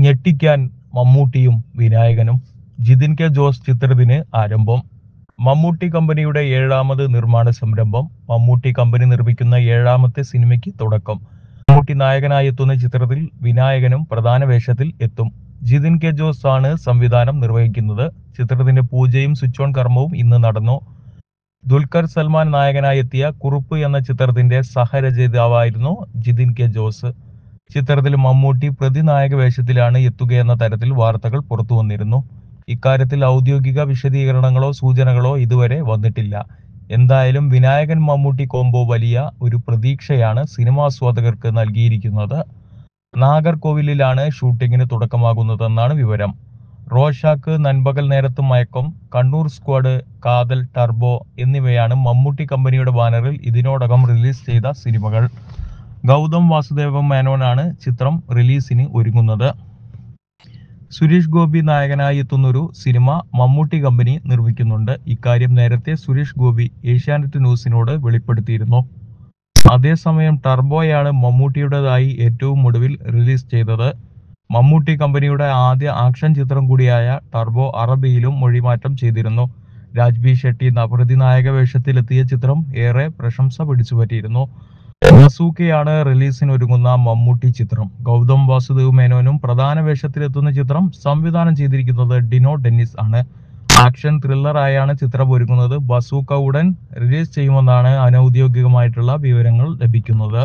ഞെട്ടിക്കാൻ മമ്മൂട്ടിയും വിനായകനും ജിതിൻ കെ ജോസ് ചിത്രത്തിന് ആരംഭം. മമ്മൂട്ടി കമ്പനിയുടെ ഏഴാമത് നിർമ്മാണ സംരംഭം. മമ്മൂട്ടി കമ്പനി നിർമ്മിക്കുന്ന ഏഴാമത്തെ സിനിമയ്ക്ക് തുടക്കം. മമ്മൂട്ടി നായകനായി എത്തുന്ന ചിത്രത്തിൽ വിനായകനും പ്രധാന വേഷത്തിൽ എത്തും. ജിതിൻ കെ ജോസ് ആണ് സംവിധാനം നിർവഹിക്കുന്നത്. ചിത്രത്തിന്റെ പൂജയും സ്വിച്ച് ഓൺ കർമ്മവും ഇന്ന് നടന്നു. ദുൽഖർ സൽമാൻ നായകനായി എത്തിയ കുറുപ്പ് എന്ന ചിത്രത്തിന്റെ സഹരചയിതാവായിരുന്നു ജിതിൻ കെ ജോസ്. ചിത്രത്തിൽ മമ്മൂട്ടി പ്രതിനായക വേഷത്തിലാണ് എത്തുകയെന്ന തരത്തിൽ വാർത്തകൾ പുറത്തു വന്നിരുന്നു. ഇക്കാര്യത്തിൽ ഔദ്യോഗിക വിശദീകരണങ്ങളോ സൂചനകളോ ഇതുവരെ വന്നിട്ടില്ല. എന്തായാലും വിനായകൻ മമ്മൂട്ടി കോംബോ വലിയ ഒരു പ്രതീക്ഷയാണ് സിനിമാസ്വാദകർക്ക് നൽകിയിരിക്കുന്നത്. നാഗർകോവിലിലാണ് ഷൂട്ടിങ്ങിന് തുടക്കമാകുന്നതെന്നാണ് വിവരം. Rorschach Nanpakal Nerathu Mayakkam Kannur squad Kaathal Turbo എന്നിവയാണ് മമ്മൂട്ടി കമ്പനിയുടെ ബാനറിൽ ഇതിനോടകം റിലീസ് ചെയ്ത സിനിമകൾ. ഗൗതം വാസുദേവ മേനോനാണ് ചിത്രം റിലീസിന് ഒരുങ്ങുന്നത്. സുരേഷ് ഗോപി നായകനായി എത്തുന്നൊരു സിനിമ മമ്മൂട്ടി കമ്പനി നിർമ്മിക്കുന്നുണ്ട്. ഇക്കാര്യം നേരത്തെ സുരേഷ് ഗോപി ഏഷ്യാനെറ്റ് ന്യൂസിനോട് വെളിപ്പെടുത്തിയിരുന്നു. അതേസമയം ടർബോയാണ് മമ്മൂട്ടിയുടേതായി ഏറ്റവും ഒടുവിൽ റിലീസ് ചെയ്തത്. മമ്മൂട്ടി കമ്പനിയുടെ ആദ്യ ആക്ഷൻ ചിത്രം കൂടിയായ ടർബോ അറബിയിലും മൊഴിമാറ്റം ചെയ്തിരുന്നു. രാജ്ബി ഷെട്ടി പ്രതിനായക വേഷത്തിലെത്തിയ ചിത്രം ഏറെ പ്രശംസ പിടിച്ചുപറ്റിയിരുന്നു. ബസൂക്കയാണ് റിലീസിന് ഒരുങ്ങുന്ന മമ്മൂട്ടി ചിത്രം. ഗൗതം വാസുദേവ് മേനോനും പ്രധാന വേഷത്തിലെത്തുന്ന ചിത്രം സംവിധാനം ചെയ്തിരിക്കുന്നത് ഡിനോ ഡെന്നിസ് ആണ്. ആക്ഷൻ ത്രില്ലർ ആയാണ് ചിത്രം ഒരുങ്ങുന്നത് ബസൂക്ക ഉടൻ റിലീസ് ചെയ്യുമെന്നാണ് അനൌദ്യോഗികമായിട്ടുള്ള വിവരങ്ങൾ ലഭിക്കുന്നത്.